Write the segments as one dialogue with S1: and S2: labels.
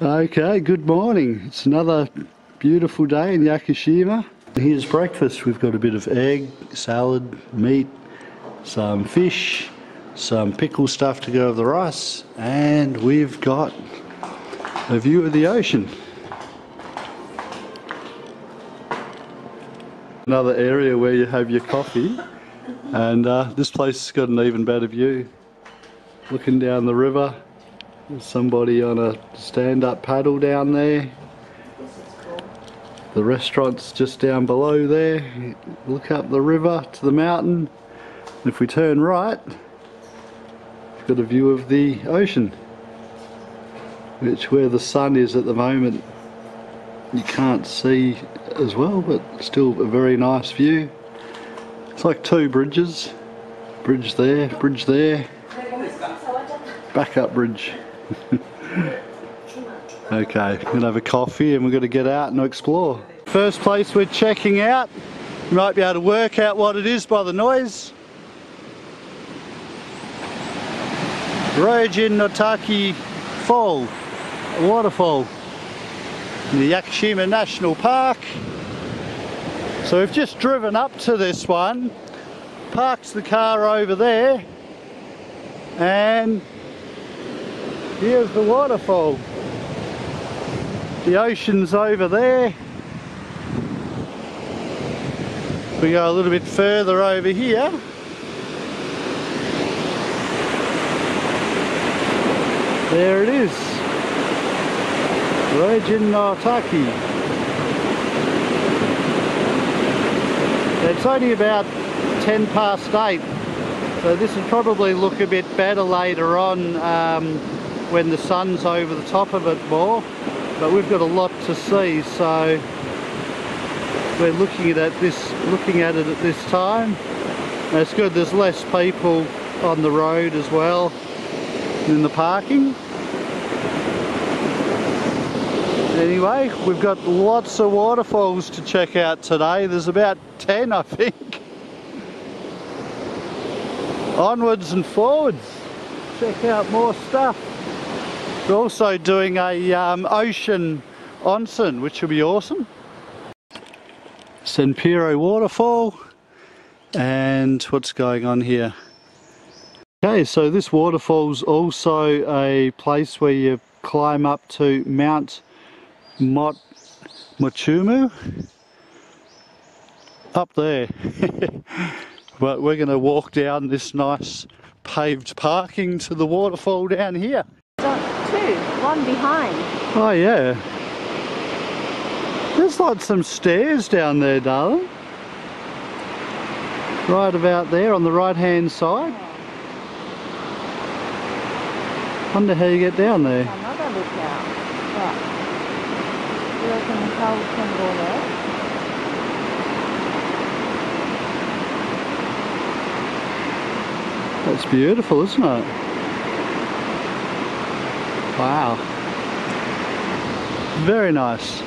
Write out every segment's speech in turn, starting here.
S1: Okay, good morning. It's another beautiful day in Yakushima. Here's breakfast. We've got a bit of egg, salad, meat, some fish, some pickle stuff to go with the rice, and we've got a view of the ocean. Another area where you have your coffee, and uh, this place has got an even better view. Looking down the river, there's somebody on a stand-up paddle down there. The restaurant's just down below there. Look up the river to the mountain. And if we turn right, we've got a view of the ocean. Which where the sun is at the moment, you can't see as well, but still a very nice view. It's like two bridges. Bridge there, bridge there. Backup bridge. okay, we're gonna have a coffee and we're gonna get out and explore. First place we're checking out, you might be able to work out what it is by the noise. Rojin Notaki Fall, waterfall in the Yakushima National Park. So we've just driven up to this one, parked the car over there, and here's the waterfall. The ocean's over there. We go a little bit further over here. There it is. Rojin Naotaki. It's only about 10 past 8 so this will probably look a bit better later on um, when the sun's over the top of it more. But we've got a lot to see so we're looking at this looking at it at this time. It's good there's less people on the road as well in the parking anyway we've got lots of waterfalls to check out today. There's about 10 I think. Onwards and forwards. Check out more stuff. We're also doing a um, ocean onsen which will be awesome. Senpiro waterfall. And what's going on here? Okay so this waterfall's also a place where you climb up to Mount Mot Mochumu up there. But we're going to walk down this nice paved parking to the waterfall down here.
S2: So, two, one behind.
S1: oh yeah. There's like some stairs down there darling. Right about there on the right hand side. Wonder how you get down there.
S2: Another lookout. Right. How we can go there?
S1: That's beautiful, isn't it? Wow. Very nice.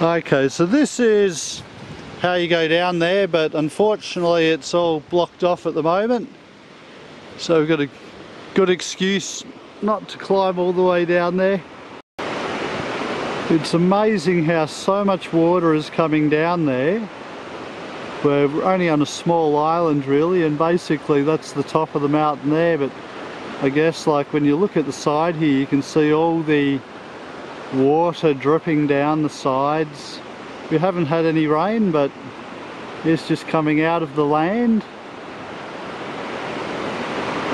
S1: Okay, so this is how you go down there, but unfortunately it's all blocked off at the moment. So we've got a good excuse not to climb all the way down there. It's amazing how so much water is coming down there. We're only on a small island really and basically that's the top of the mountain there but I guess like when you look at the side here you can see all the water dripping down the sides. We haven't had any rain but it's just coming out of the land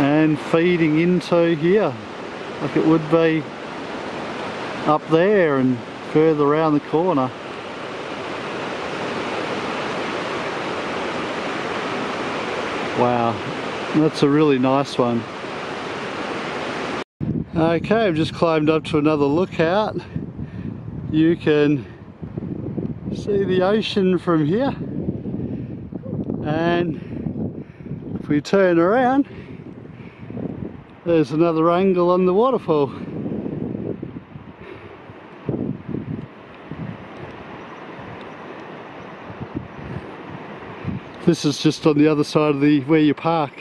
S1: and feeding into here like it would be up there and further around the corner. Wow, that's a really nice one. Okay, I've just climbed up to another lookout. You can see the ocean from here. And if we turn around, there's another angle on the waterfall. This is just on the other side of the where you park.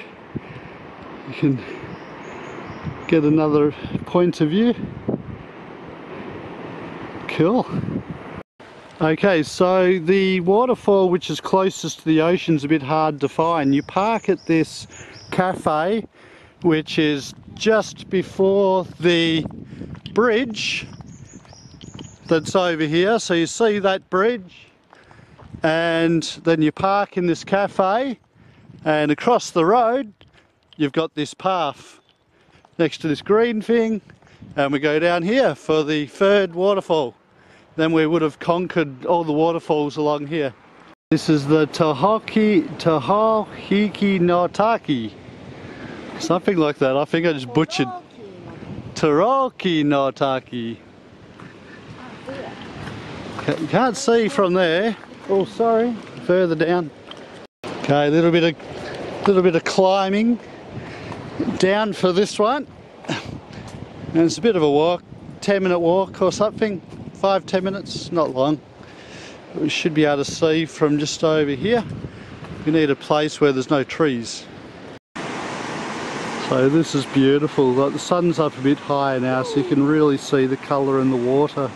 S1: You can get another point of view. Cool. Okay, so the waterfall which is closest to the ocean is a bit hard to find. You park at this cafe which is just before the bridge that's over here. So you see that bridge and then you park in this cafe and across the road you've got this path next to this green thing and we go down here for the third waterfall. Then we would have conquered all the waterfalls along here. This is the Tahoki, Tahahiki no Taki. Something like that. I think I just butchered. Taroki no Taki. Ca- You can't see from there. Oh, sorry. Further down. Okay, a little bit of, little bit of climbing down for this one. And it's a bit of a walk, 10 minute walk or something, five, 10 minutes, not long. We should be able to see from just over here. We need a place where there's no trees. So this is beautiful. Like the sun's up a bit higher now so you can really see the colour in the water.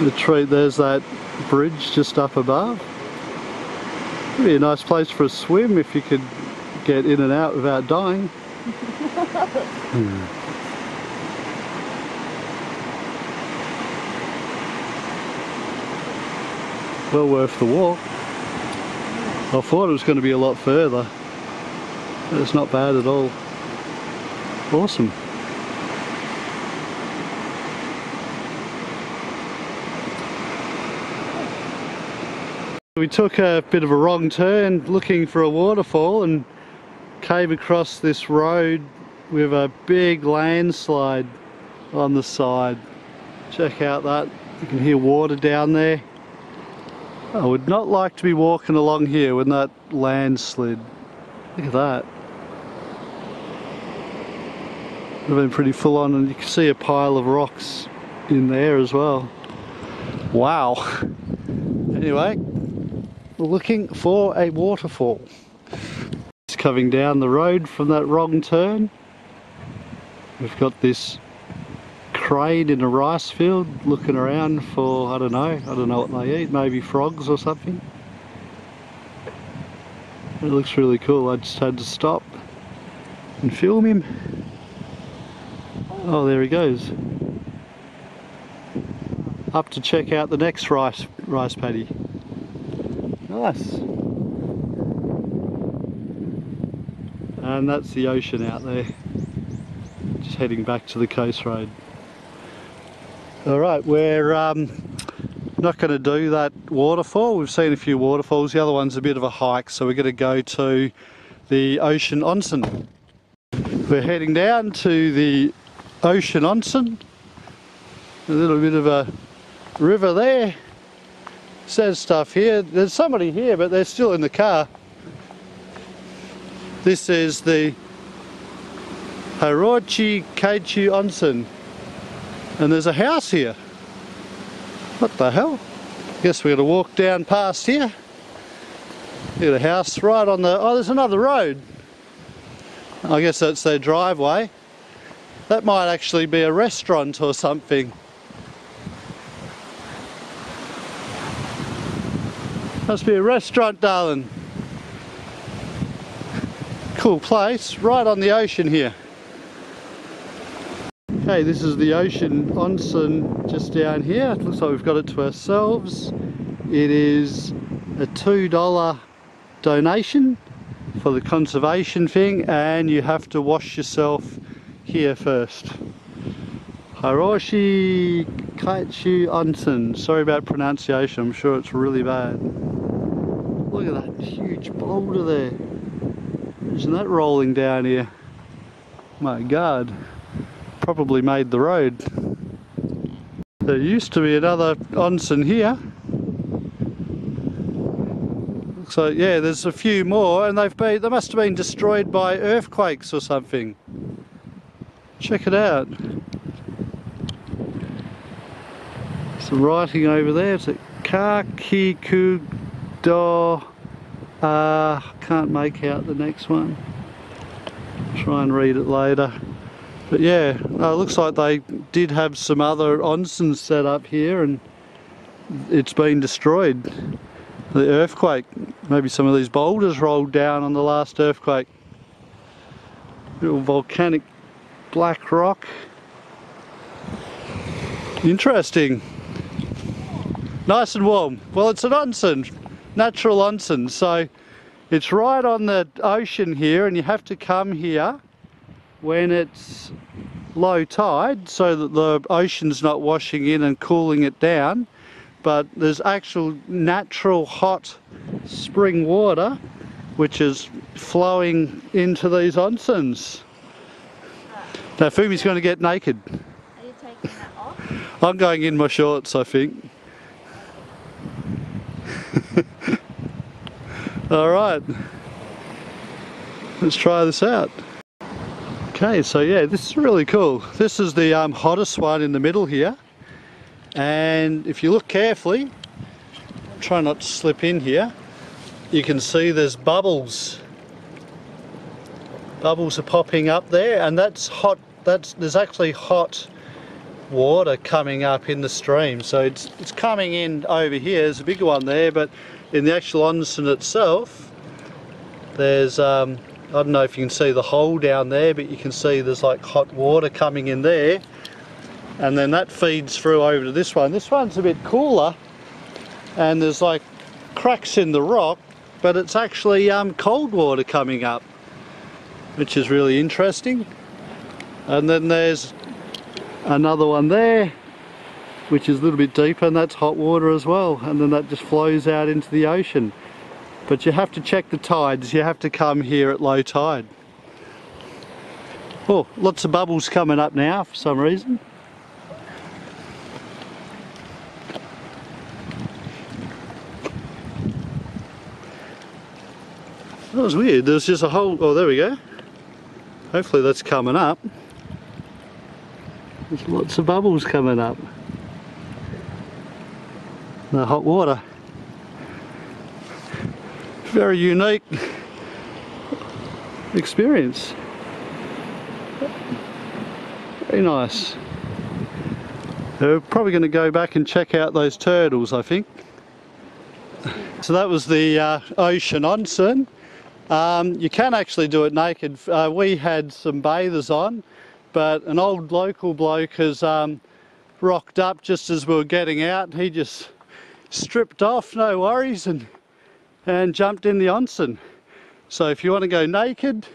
S1: The tree, there's that bridge just up above. It'd Be a nice place for a swim if you could get in and out without dying. Hmm. Well worth the walk. I thought it was going to be a lot further. But it's not bad at all. Awesome. We took a bit of a wrong turn looking for a waterfall and came across this road with a big landslide on the side. Check out that. You can hear water down there. I would not like to be walking along here when that land slid. Look at that. Have been pretty full on and you can see a pile of rocks in there as well. Wow. Anyway, looking for a waterfall. It's coming down the road from that wrong turn. We've got this crane in a rice field looking around for, I don't know, I don't know what they eat, maybe frogs or something. It looks really cool, I just had to stop and film him. Oh, there he goes. Up to check out the next rice, rice paddy. Nice. And that's the ocean out there. Just heading back to the coast road. Alright, we're um, not going to do that waterfall. We've seen a few waterfalls. The other one's a bit of a hike, so we're going to go to the ocean onsen. We're heading down to the ocean onsen. A little bit of a river there. Says stuff here. There's somebody here, but they're still in the car. This is the Hirochi Kaichu Onsen. And there's a house here. What the hell? Guess we're going to walk down past here. Get a house right on the... Oh, there's another road. I guess that's their driveway. That might actually be a restaurant or something. Must be a restaurant, darling. Cool place, right on the ocean here. Okay, this is the ocean onsen just down here. It looks like we've got it to ourselves. It is a $2 donation for the conservation thing and you have to wash yourself here first. Hiroshi Kaichu Onsen. Sorry about pronunciation, I'm sure it's really bad. Huge boulder there. Isn't that rolling down here? My god. Probably made the road. There used to be another onsen here. So yeah, there's a few more and they've been, they must have been destroyed by earthquakes or something. Check it out. some writing over there. It's a Kakikudo. Uh, can't make out the next one. Try and read it later. But yeah, uh, looks like they did have some other onsens set up here and it's been destroyed. The earthquake, maybe some of these boulders rolled down on the last earthquake. Little volcanic black rock. Interesting. Nice and warm. Well, it's an onsen, natural onsen, so it's right on the ocean here and you have to come here when it's low tide so that the ocean's not washing in and cooling it down but there's actual natural hot spring water which is flowing into these onsens. Now Fumi's going to get naked.
S2: Are you taking that off?
S1: I'm going in my shorts I think. Alright, let's try this out. Okay, so yeah, this is really cool. This is the um, hottest one in the middle here. And if you look carefully, try not to slip in here, you can see there's bubbles. Bubbles are popping up there and that's hot, that's, there's actually hot water coming up in the stream. So it's, it's coming in over here, there's a bigger one there, but in the actual onsen itself, there's um, I don't know if you can see the hole down there but you can see there's like hot water coming in there. And then that feeds through over to this one. This one's a bit cooler and there's like cracks in the rock but it's actually um, cold water coming up which is really interesting. And then there's another one there which is a little bit deeper and that's hot water as well and then that just flows out into the ocean. But you have to check the tides. You have to come here at low tide. Oh lots of bubbles coming up now for some reason. That was weird. There's just a whole oh there we go. Hopefully that's coming up. There's lots of bubbles coming up the hot water very unique experience. Very nice. We're probably going to go back and check out those turtles, I think. So that was the uh, ocean onsen. Um, you can actually do it naked. Uh, we had some bathers on, but an old local bloke has um, rocked up just as we were getting out. He just stripped off, no worries, and and jumped in the onsen. So if you want to go naked,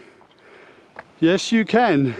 S1: yes you can.